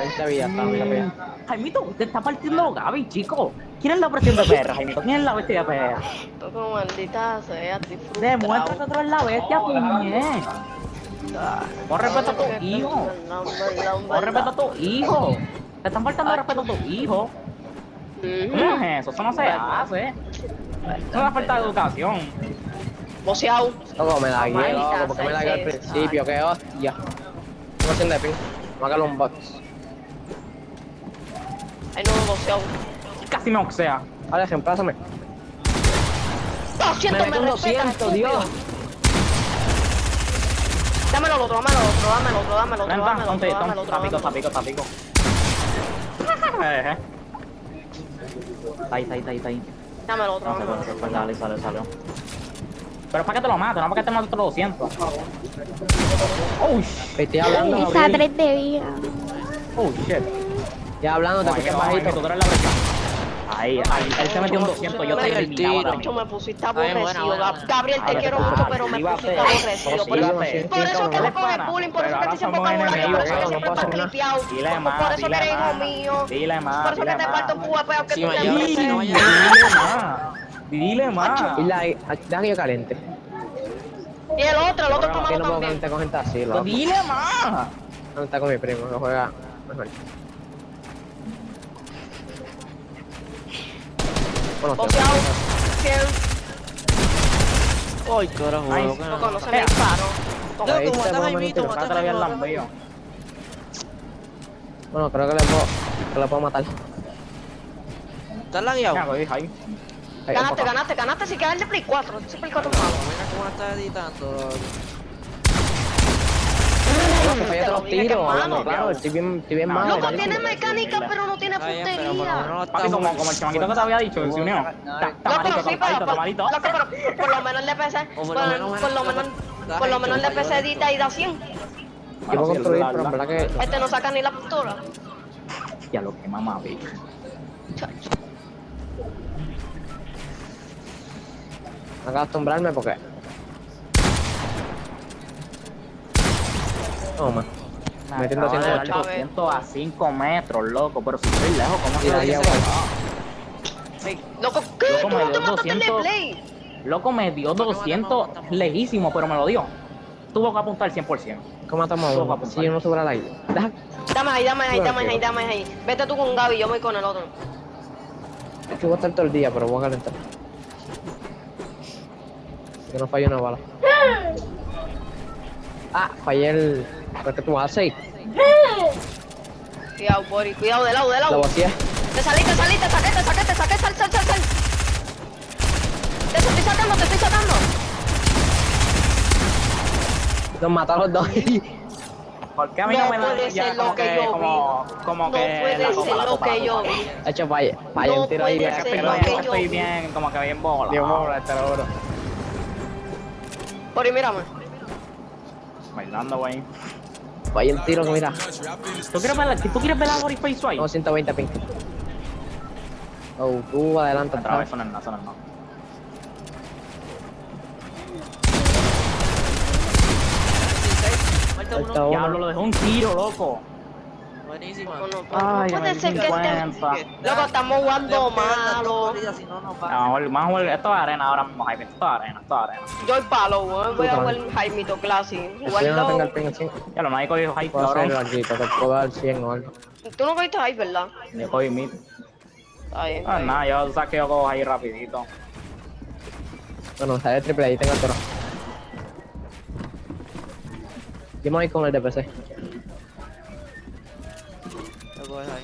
20 vida, está, 20 vida. Jaimito, usted está partiendo Gaby, chico. ¿Quién es la presión de PR, Jaimito? ¿Quién es la bestia de? Tú como maldita sea, frustrado. Demuestra que tú eres la bestia, puñet. Pon respeto a tu hijo. Pon respeto a tu hijo. Te están faltando respeto a tu hijo. ¿Cómo es eso? Eso no se hace. Eso es una falta de educación. Boceado. Loco, me la Maldita loco, porque me la guié al principio, qué hostia. ¿Cómo haciendo de a darle un box. Ay, no, boceado. Casi me oxea. Vale, reemplázame. 200 Me me, meto un respeta, 200, estúpido. Dios. Dámelo al otro, dámelo al otro, dámelo al otro, dámelo al Ven, otro, dámelo al otro, dámelo al otro. tapico, tapico, tapico. Eh, eh. Está ahí, está ahí, está ahí, está ahí. Dámelo al otro, No dámelo otro. pues dale, sale, salió. Pero para que te lo mate, no para que te mate otros 200. Oh, sh- Estoy hablando, Esa Gabriel. 3 de vida. oh shit. Ya hablando, te escuchas bajito. tú la. Ahí, ahí, él se metió un 200, yo te eliminaba mismo. me pusiste aborrecido. Gabriel, te quiero te- mucho, pero me pusiste aborrecido. Por eso, Actívate. por eso que me es coges bullying, por eso que te somos vocabulario, por eso que no siempre estás clipeado. Dile más, Por eso que dile eres hijo más. mío. Dile más, Por eso que te más. falta un púa peor que Sí, tú no, Dile más. Dile más. Y la, deja que yo caliente. Y el otro, el otro Que tomado no puedo también. calentar con gente así, Pues loco. dile más. No está con mi primo, que juega mejor. Bueno. Ay, carajo, Ay, loco. Loco, no se me disparó. Loco, Ahí está, por lo menos, lambeo. Bueno, creo que le puedo, que le puedo matar. ¿Estás lagueado? Ya, lo dije ahí. Ahí, Ganaste, ganaste, ganaste. Si queda el de Play 4. Ese Play 4 es malo. Mira cómo la estás editando. Te lo todos los que tiros, hablando claro, estoy bien, estoy bien malo. Loco, tiene mecánica, pero no tiene puntería. Papi, como, como el chamaquito que te había dicho, que se unió. Tamarito, tamarito, por, tamarito. loco, pero por lo menos el DPC, O por lo menos, por lo menos, DPC mayor edita y da 100. Yo puedo construir, pero en verdad que... Este no saca ni la pistola. Ya lo que mamá. Tengo que acostumbrarme porque... Toma. Me Metiendo acaba de dar 108. 200 a 5 metros, loco. Pero si estoy lejos, ¿cómo se? Ey, Loco, ¿qué? Loco, ¿Tú me no dio mataste el de 200. Play? Loco, me dio 200 lejísimo, pero me lo dio. Tuvo que apuntar 100%. ¿Cómo a uno? apuntar. Si uno sobre la isla. Deja... Dame ahí, dame ahí, dame que ahí, no. dame ahí. Vete tú con Gaby, yo voy con el otro. Es que voy a estar todo el día, pero voy a calentar. Que no falle una bala. Ah, fallé el... ¿Pero qué tú hacer? Cuidado, Bori, cuidado, de lado, de lado. Te salí, te salí, te saqué, te saqué, te saqué, sal, sal, sal, sal. Te estoy sacando, te estoy sacando. Nos mató a los dos. ¿Por qué a mí No no, me da puede ser como lo que que, yo como, como No que puede la ser copa, lo que yo vi. Hecho, fallé. Fallé No un tiro ahí. que- ser que Estoy, lo que yo estoy vi. bien, como que bien bola. Dios mío, te lo juro. Bori, mírame. Bailando, güey. Fallé el tiro mira. ¿Tú quieres ver, ¿tú quieres ver la Face ahí? No, 120 ping. Oh, tú adelante. Otra vez, es nada. Falta uno. Falta uno. Diablo, lo dejó un tiro, loco. No, Ay, no puede ser que este... 50. Loco, estamos jugando malo. No. Vamos a ver, esto es arena ahora mismo, Jaime. Esto es arena, esto es arena. Yo el palo, weón. Voy a jugar Jaimito Classic. Yo no tengo el ping al 100. Ya lo nadie cogió hype, Puedo hacerlo aquí, te puedo dar 100 o algo. Tú no cogiste ahí, ¿verdad? Yo cogí mid. Está bien. Ah, nada, yo sabes que yo cojo ahí rapidito. Bueno, sale triple ahí, tengo el toro. Yo me voy con el DPC. Coges ahí.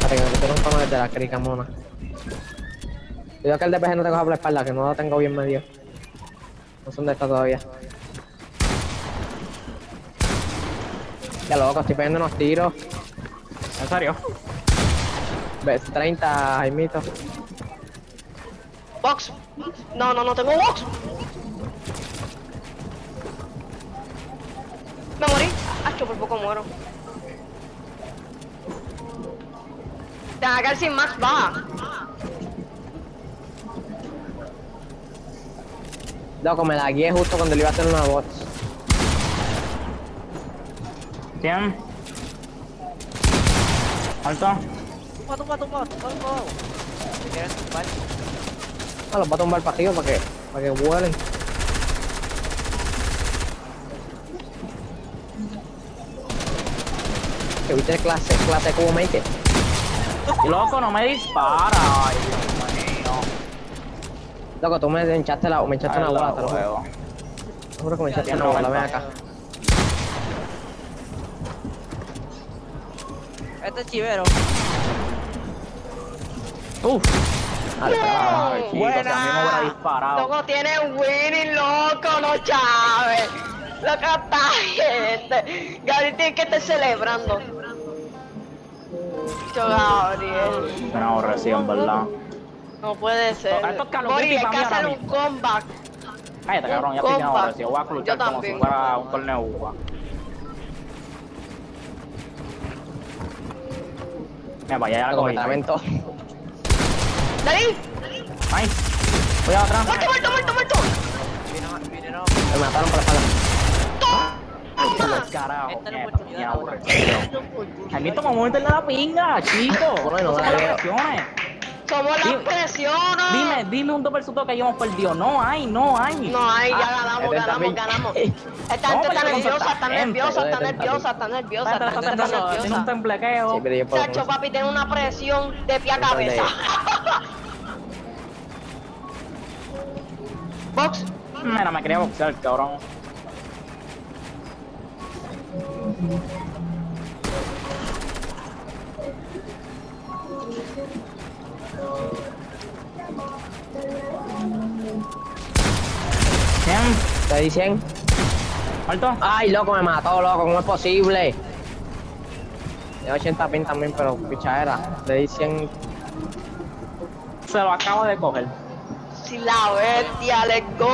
Para que me metieron un desde la crica mona. Cuidado que el DPC no te coja por la espalda, que no lo tengo bien medio. No sé dónde está todavía. Ya loco, estoy pegando unos tiros. ¿En serio? Ves, 30, Jaimito. Box. No, no, no tengo box. Me morí. Ah, por poco muero. Te va a caer sin max baja. Loco, me la guié justo cuando le iba a hacer una bots. ¿Quién? Alto. Tumba, tumba, tumba, tumba, tumba. Me quieren tumbar. Ah, los va a tumbar para arriba para que, para que vuelen. Que viste clase, clase como make. Loco, no me dispara. Ay, Dios mío. Loco, tú me hinchaste la, me hinchaste Ay, una bola, la te lo juro. Te juro que me hinchaste una no bola, ven acá. Este es chivero. Uf. Dale, para abajo. Ay, chicos, si a mí me hubiera disparado. Loco, tiene winning, loco, no Chávez. Loco, está gente. Gabriel tiene que estar celebrando. Yo, Gabriel. Me aborrecí, en verdad. No puede ser. Esto es hay para que mí ahora hacer un comeback. Cállate, cabrón, ya estoy aborrecido. Voy a Yo luchar como si fuera un torneo UBA. Mira, vaya, ya la cogí. ¡Dale! Nice. Cuidado atrás. ¡Muerto, muerto, muerto, muerto! Me mataron por la espalda. Los carajos. Esta mierda, es oportunidad, me no. aborrecí. A mí toma momento de la pinga, chico. Bueno, presiones. Somos las Dime- presiones. Dime, dime un 2 versus 2 que hayamos perdido. No hay, no hay. No, ahí ya ganamos, ganamos, ganamos. Esta gente está nerviosa, está nerviosa, está nerviosa, está nerviosa, Está de tiene un nerviosa. temblequeo. Chacho, papi, tiene una presión de pie a cabeza. Box. Mira, me quería boxear, cabrón. ¿Te dicen? alto. Ay, loco, me mató, loco, ¿cómo es posible? De 80 pin también, pero pichadera. Le dicen. Se lo acabo de coger. Si la bestia, let's go.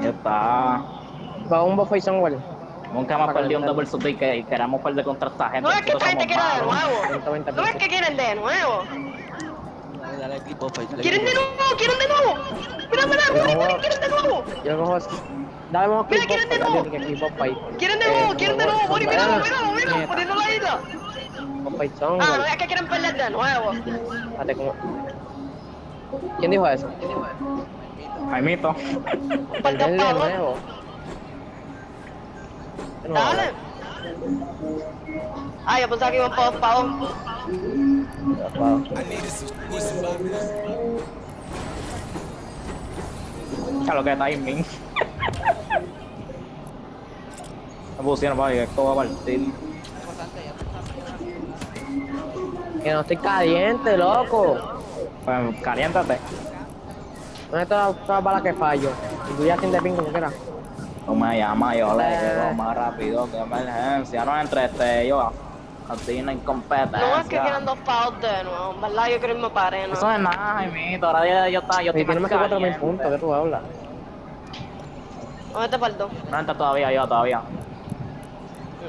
Ya está. Va un buffet somewhere. Nunca hemos perdido un 2 versus 2 y que y queremos perder contra esta gente. No es que esta gente quiere de nuevo. 120 No es que quieren de nuevo. Dale, dale dale, Quieren de nuevo, quieren de nuevo. Mira, mira, mira, mira, quieren de nuevo. Yo cojo. Dale, vamos Mira, clip ¿quieren de nuevo? dale, ahí. Quieren de Eh, nuevo, quieren de nuevo. Mori, míralo, míralo, míralo. Nieta, Poniendo la isla. Ah, no es que quieren pelear de nuevo. Date como. ¿Quién dijo eso? Jaimito. Por Perder de nuevo. Nuevo, Dale. Ah, yo pensaba que iban para. Wow. Ya lo que timing. Me pusieron, papi, que esto va a partir. Que no estoy caliente, loco. Pues caliéntate. ¿Dónde está la- todas las balas que fallo? Y tú ya tienes ping como quieras. Tú me llamas, yo le llego más rápido que emergencia. No entre este yo. Así no hay competencia. No es que quieran dos para dos de nuevo. En verdad, yo quiero irme para arena. Eso no es nada, Jaimito. Ahora yo, yo, estaba- yo Si estoy tienes más que 4000 caliente. puntos, ¿qué tú hablas? ¿Dónde te faltó? No entra todavía, yo todavía.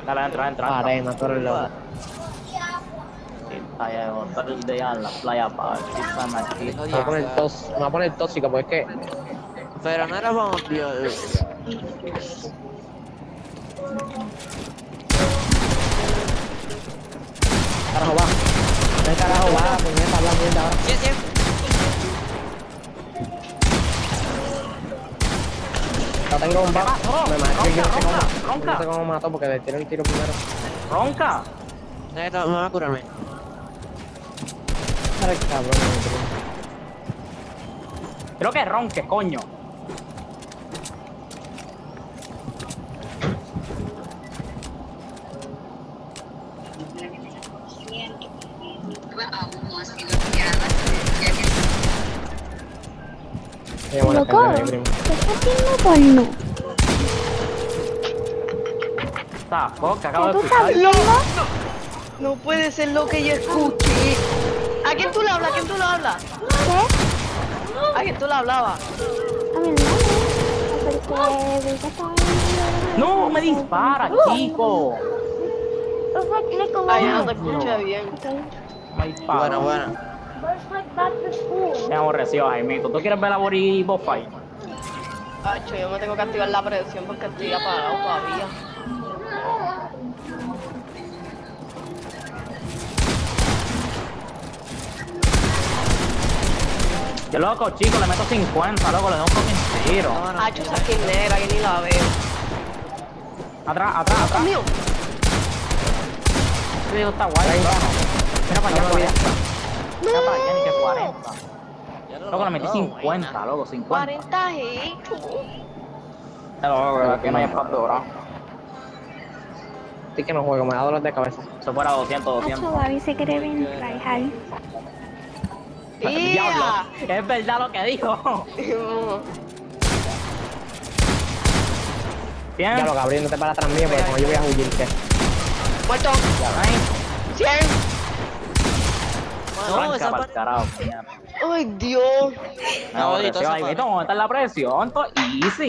Dale, entra, entra. entra. Arena, tú eres loco. Está ya, botar el día en la playa para aquí. Me voy a poner me tóxico porque es que Pero no era vamos, tío. Carajo va. ¿Qué carajo va? Pues me está hablando mierda ahora. Sí, sí. No tengo pasó? Me mató. Yo no sé Ronca, cómo, ronca, no sé cómo mató porque le tiré el tiro primero. Ronca. Necesito, me va a curarme. Cabrón. Creo que ronque, coño. Loco, atención, mi primo. ¿qué está haciendo porno? Está, ¿Qué acabo de tú estás escuchar. viendo? No puede ser lo que yo escuché. ¿A quién tú le hablas? ¿A quién tú le hablas? ¿Qué? ¿A quién tú le hablabas? A mi hermano. Porque No, me dispara, chico. Ay, no te escuché bien. Me dispara. Bueno, bueno. Te aborreció, Jaimito. ¿Tú quieres ver a Boris Boss Fight? Hacho, yo me tengo que activar la presión porque estoy apagado todavía. Yo loco, chico, le meto 50, loco, le doy un fucking tiro. No, no, Hacho, esa esquinera, yo ni la veo. Atrás, atrás, atrás. Mío. Está guay, Mira para allá. Mira para allá, ni que 40. Ya no Loco, le metí no, 50, buena. loco, 50. 40 hits. Loco, aquí no hay espacio dorado. Así que no juego, me da dolor de cabeza. Si fuera 200, 200. Hacho, Gaby se quiere tryhard. Diablo, ¡Ya! es verdad lo que dijo. Bien. Ya lo Gabriel, no te para atrás mío, porque como yo voy a huirte. Muerto. Ay, 100. No, arranca esa pa'l pa- carajo. Ay, Dios. No, No, presión, esa ahí, ¿viste cómo está la presión? Todo easy.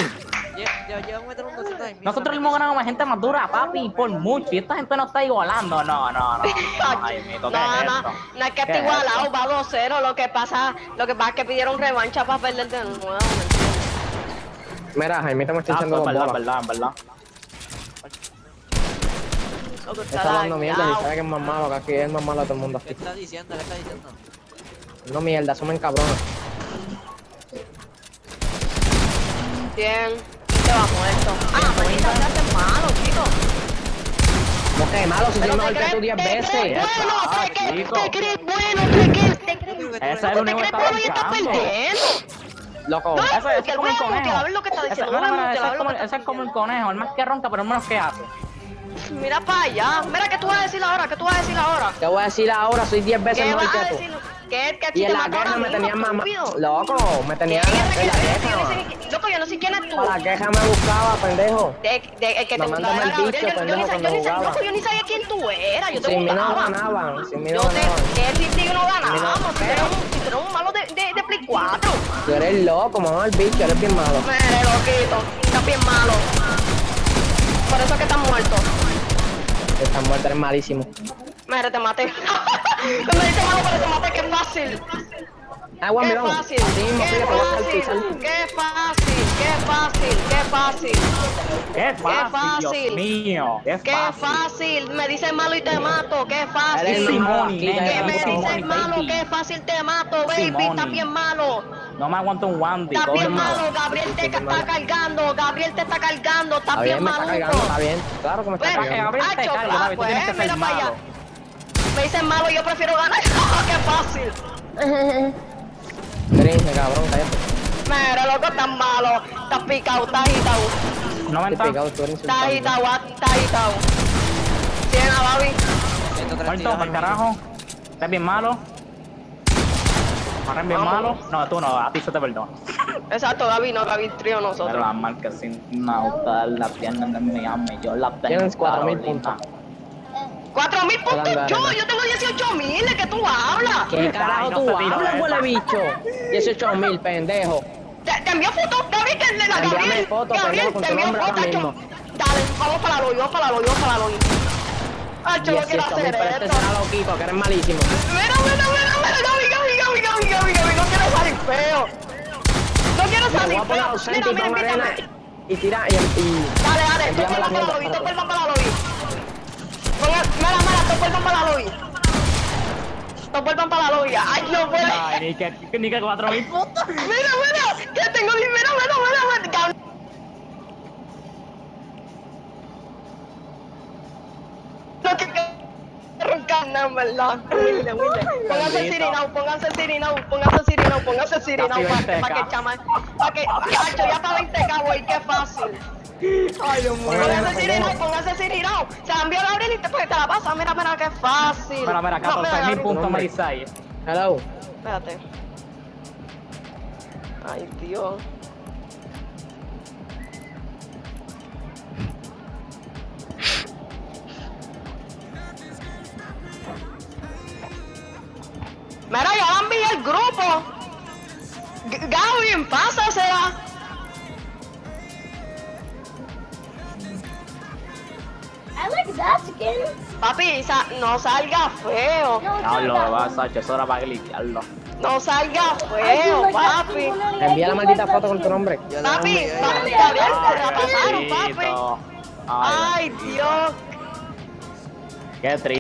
Yo, yo a meter un 200 ahí. Nosotros hemos ganado más gente más dura, papi, por mucho. Y esta gente no está igualando. No, no, no. no, Jaimito, No, ¿qué es no, esto? no es que ¿Qué esté es igualado, va 2-0. Lo que pasa, lo que pasa es que pidieron revancha para perder de nuevo. Mira, Jaimito me está Ah, echando es dos verdad, bolas. verdad, verdad. Loco, Está hablando mierda y dañado. sabe que es más malo, que aquí es más malo de todo el mundo ¿Qué aquí. está diciendo? ¿Qué está diciendo? No mierda, somos cabrones. Bien. Te va muerto. Ah, maldita sea, es malo, chico. ¿Cómo que malo si Pero mejor te que tú crees, 10 te crees veces? bueno, te crees, chico. te crees bueno, te crees, te. Yo eres- es el ¿Te único que crees está bueno y estás luchando. perdiendo? Loco, No, Ese, ese es como el conejo. a ver lo que está Ese, no a es como, está el conejo, el más que ronca, pero menos que hace. Mira para allá. Mira, ¿qué tú vas a decir ahora? ¿Qué tú vas a decir ahora? te voy a decir ahora, soy 10 veces ¿Qué a que tú. ¿Qué, qué Y en te la ahora me tenían más... estúpido? Loco, me ¿Qué tenían guerra en la te- yo queja. Loco, yo no sé quién es tú. La queja me buscaba, pendejo. De, de, que te Me gustaba era Gabriel. Yo, yo, ni, sa- yo, ni yo sabía quién tú eras. Yo te Sin mí no ganaban, sin mí no Yo te... ganaban. ¿Qué sin ti no ganábamos? Si tú eres un, si tú eres un malo de, de, de Play 4. Tú eres loco, mamá, el bicho, eres bien malo. Mire, loquito. Estás bien malo. Muerto. Estás muerto, eres malísimo. Mire, te maté. Cuando dice malo, pero te maté, qué fácil. Ah, guau, Qué fácil, qué fácil, qué fácil, qué fácil, qué fácil, Qué fácil. Dios mío. Qué qué fácil. fácil. Me dices malo y te mato, qué fácil. Que me dices malo, qué fácil te mato, baby, estás bien malo. No me aguanto un Wandy, todo bien malo, Gabriel te está cargando, Gabriel te está cargando, Está bien bien, me está está bien. Claro que me está Pues, cargando. Gabriel te Hacho, carga, ah, tú pues, tienes que ser mira para allá. malo. Me dicen malo, yo prefiero ganar. qué fácil. Cringe, cabrón, cállate. Mira, loco, estás malo. Estás picado, estás agitado. No me Estoy está. pegado, tú eres Está insultante. agitado, ah, está agitado. Tiene a Babi. 132 Muerto, para carajo. Estás bien malo. Ahora es bien Vamos. malo. No, tú no, a ti se te perdona. Exacto, Gaby, no, Gaby, trío Pero nosotros. las marcas sin nautar, las piernas de mi ame, yo las tengo. Tienes 4.000 Carolina. puntos. Cuatro mil puntos yo, yo tengo 18 mil, ¿de qué tú hablas? ¿Qué carajo tú hablas, huele bicho? 18 mil, pendejo. Te, te envío fotos, Gaby, que le la Gabriel. fotos, Gabriel, te envío fotos. Acho. Dale, vamos para la vamos para la vamos para la. Ay, yo no quiero 18 mil, hacer este esto. será loquito, que eres malísimo. Mira, mira, mira, mira, Gaby, Gaby, Gaby, Gaby, Gaby, Gaby, no quiero salir feo. No quiero salir feo. Mira, mira, invítame. y tira y, Dale, dale, la van para la lobby, espérate. todos van para la lobby. Ponga- Mira, mira, todos van para la lobby. Todos van para la lobby. Ay, no puede. Ay, ni que, ni que 4000 puntos. Mira, mira, que tengo mira, mira, mira, mira, Gab- No, que en verdad. Humilde, humilde. Pónganse sirinao, pónganse sirinao, pónganse sirinao, pónganse sirinao para que, 20K. para que el chamán, para que, Hacho, ya está 20k, güey, qué fácil. Ay, Dios mío. El sirinao, el sirinao. Se la envió Gabriel y te, pues, te la pasa, mira, mira, qué fácil. Mira, mira, No, 14000 Gabriel. puntos. Marisay. Hello. Espérate. Ay, Dios. Mira, ya la envié el grupo. G- Gaby, pásasela. Papi, sa- no salga feo. No, lo vas. Sacho, eso era para glitcharlo. No salga feo, that papi. I Envía la maldita foto con tu nombre. Yo Papi, papi. Gabriel, te la pasaron, papi. Ay, Ay, Dios. qué triste.